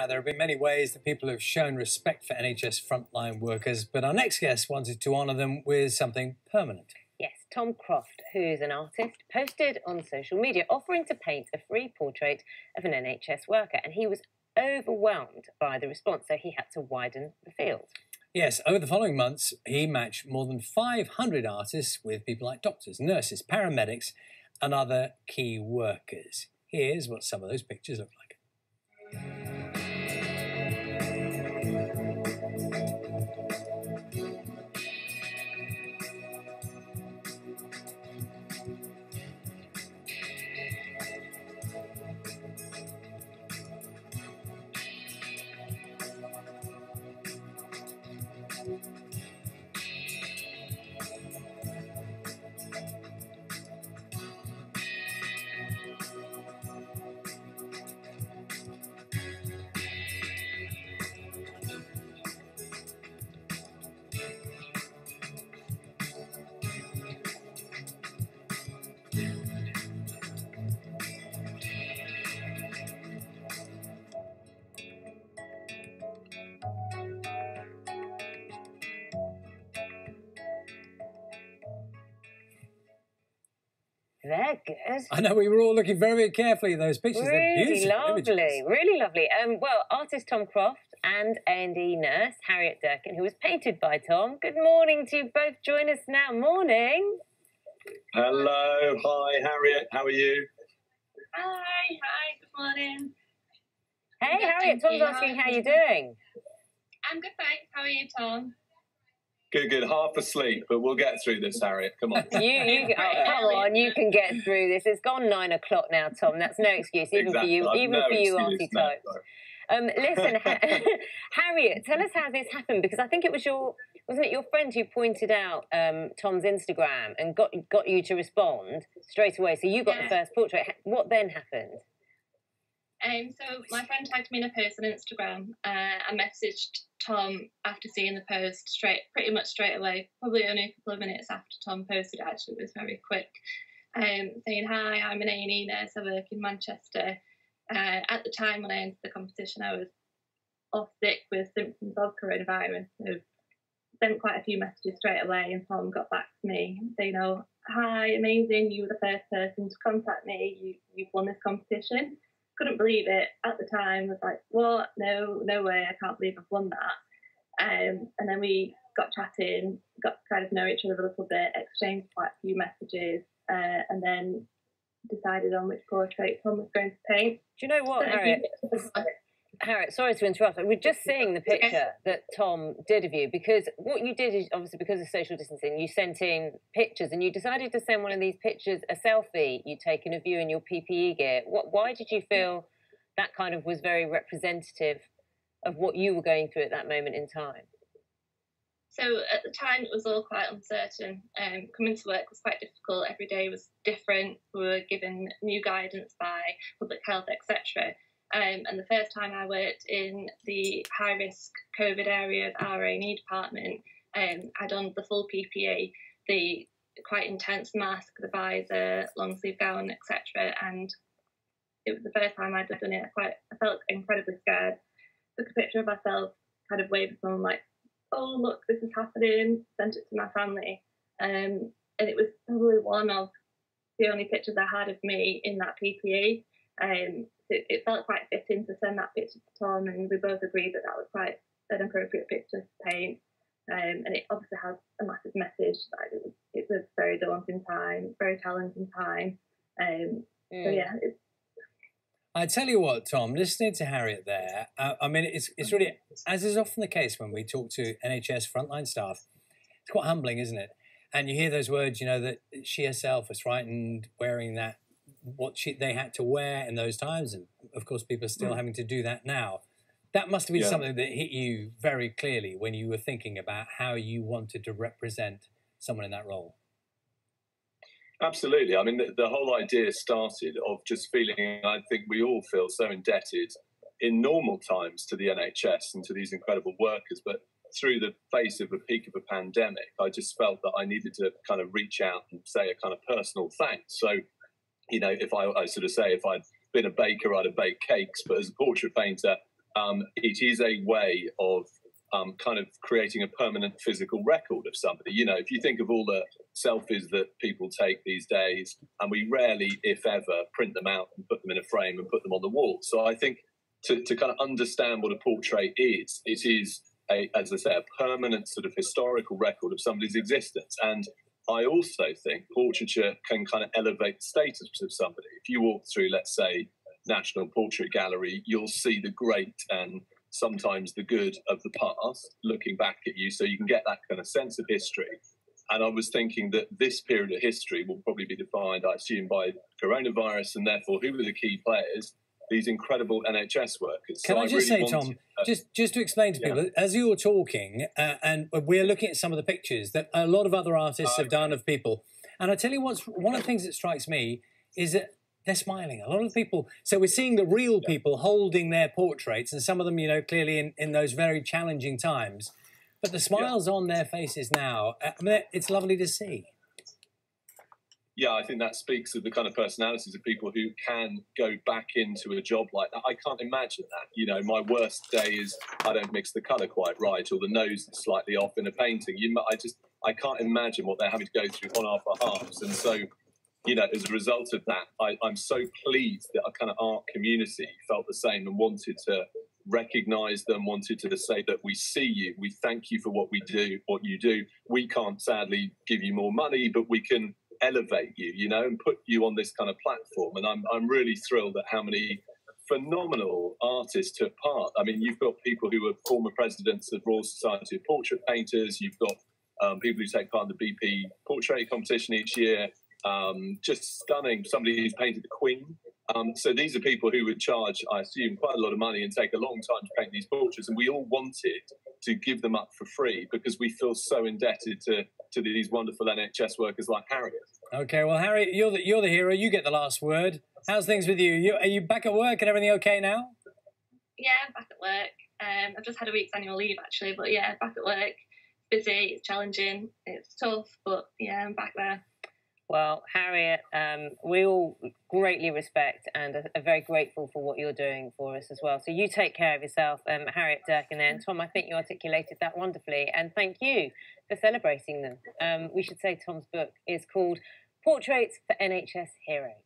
how there have been many ways that people have shown respect for NHS frontline workers, but our next guest wanted to honour them with something permanent. Yes, Tom Croft, who's an artist, posted on social media offering to paint a free portrait of an NHS worker, and he was overwhelmed by the response, so he had to widen the field. Yes, over the following months, he matched more than 500 artists with people like doctors, nurses, paramedics, and other key workers. Here's what some of those pictures look like. They're good. I know we were all looking very, very carefully at those pictures. They're Really beautiful lovely, images. really lovely. Um, well, artist Tom Croft and A&E nurse Harriet Durkin, who was painted by Tom. Good morning to you both. Join us now. Morning. Hello, hi Harriet, how are you? Hi, hi, good morning. Hey, Good, Harriet. Tom's you. asking How how you're you? doing. I'm good, thanks. How are you, Tom? Good, good. Half asleep, but we'll get through this, Harriet. Come on. You, you, oh, come on, you can get through this. It's gone nine o'clock now, Tom. That's no excuse, even Exactly. for you, I've even no for you, excuse Auntie now, Type. Um, listen, Harriet, tell us how this happened because I think it was your wasn't it your friend who pointed out um, Tom's Instagram and got got you to respond straight away. So you got the first portrait. What then happened? Um, so my friend tagged me in a post on Instagram. Uh, I messaged Tom after seeing the post straight, pretty much straight away. Probably only a couple of minutes after Tom posted. Actually, it was very quick. Um, saying hi, I'm an A&E nurse. I work in Manchester. Uh, at the time when I entered the competition, I was off sick with symptoms of coronavirus. So sent quite a few messages straight away, and Tom got back to me saying, "Oh, hi, amazing! You were the first person to contact me. You you've won this competition." Couldn't believe it at the time. Was like, "What? No, no way! I can't believe I've won that." Um, and then we got chatting, got to kind of know each other a little bit, exchanged quite a few messages, uh, and then decided on which portrait Tom was going to paint. Do you know what, Sent a few Harriet? pictures of it. Harriet, sorry to interrupt. We're just seeing the picture that Tom did of you because what you did is obviously because of social distancing, you sent in pictures and you decided to send one of these pictures, a selfie you'd taken of you in your PPE gear. What, why did you feel that kind of was very representative of what you were going through at that moment in time? So at the time, it was all quite uncertain. Um, coming to work was quite difficult. Every day was different. We were given new guidance by public health, etc. Um, and the first time I worked in the high risk COVID area of our A&E department, um, I'd done the full PPE, the quite intense mask, the visor, long sleeve gown, etc. And it was the first time I'd done it. I quite, I felt incredibly scared. Took a picture of myself, kind of waved at someone like, "Oh look, this is happening." Sent it to my family, um, and it was probably one of the only pictures I had of me in that PPE. Um, so it, it felt quite fitting to send that picture to Tom, and we both agreed that that was quite an appropriate picture to paint. Um, and it obviously has a massive message. Like it was, it's a very daunting time, very challenging time. Um, so Mm. yeah, it's I tell you what, Tom, listening to Harriet there, uh, I mean, it's, it's really, as is often the case when we talk to NHS frontline staff, it's quite humbling, isn't it? And you hear those words, you know, that she herself was frightened wearing that, what she, they had to wear in those times. And of course, people are still Mm. having to do that now. That must have been Yeah. something that hit you very clearly when you were thinking about how you wanted to represent someone in that role. Absolutely. I mean, the, the whole idea started of just feeling, I think we all feel so indebted in normal times to the NHS and to these incredible workers. But through the face of a peak of a pandemic, I just felt that I needed to kind of reach out and say a kind of personal thanks. So, you know, if I, I sort of say if I'd been a baker, I'd have baked cakes, but as a portrait painter, um, it is a way of um, kind of creating a permanent physical record of somebody. You know, if you think of all the selfies that people take these days, and we rarely, if ever, print them out and put them in a frame and put them on the wall. So I think to, to kind of understand what a portrait is, it is, a, as I say, a permanent sort of historical record of somebody's existence. And I also think portraiture can kind of elevate the status of somebody. If you walk through, let's say, National Portrait Gallery, you'll see the great and sometimes the good of the past looking back at you so you can get that kind of sense of history. And I was thinking that this period of history will probably be defined, I assume, by coronavirus, and therefore, who were the key players? These incredible NHS workers. Can so I just really say, Tom, wanted, uh, just just to explain to yeah. people, as you're talking, uh, and we're looking at some of the pictures that a lot of other artists have done of people, and I tell you what's one of the things that strikes me is that they're smiling. A lot of people. So we're seeing the real people holding their portraits, and some of them, you know, clearly in, in those very challenging times. But the smiles on their faces now, uh, I mean, it's lovely to see. Yeah, I think that speaks of the kind of personalities of people who can go back into a job like that. I can't imagine that. You know, my worst day is I don't mix the colour quite right, or the nose is slightly off in a painting. You, I just, I can't imagine what they're having to go through on our behalves. And so, you know, as a result of that, I, I'm so pleased that our kind of art community felt the same and wanted to recognize them, wanted to say that we see you, we thank you for what we do, what you do. We can't sadly give you more money, but we can elevate you, you know, and put you on this kind of platform. And I'm I'm really thrilled at how many phenomenal artists took part. I mean, you've got people who were former presidents of Royal Society of Portrait Painters. You've got um, people who take part in the BP portrait competition each year. Um, just stunning. Somebody who's painted the Queen. Um, so these are people who would charge, I assume, quite a lot of money and take a long time to paint these portraits. And we all wanted to give them up for free because we feel so indebted to, to these wonderful NHS workers like Harriet. Okay, well, Harry, you're the you're the hero. You get the last word. How's things with you? you are you back at work and everything okay now? Yeah, I'm back at work. Um, I've just had a week's annual leave actually, but yeah, back at work. Busy, it's challenging, it's tough, but yeah, I'm back there. Well, Harriet, um, we all greatly respect and are, are very grateful for what you're doing for us as well. So you take care of yourself, um, Harriet Durkin. There, and Tom, I think you articulated that wonderfully, and thank you for celebrating them. Um, we should say Tom's book is called Portraits for NHS Heroes.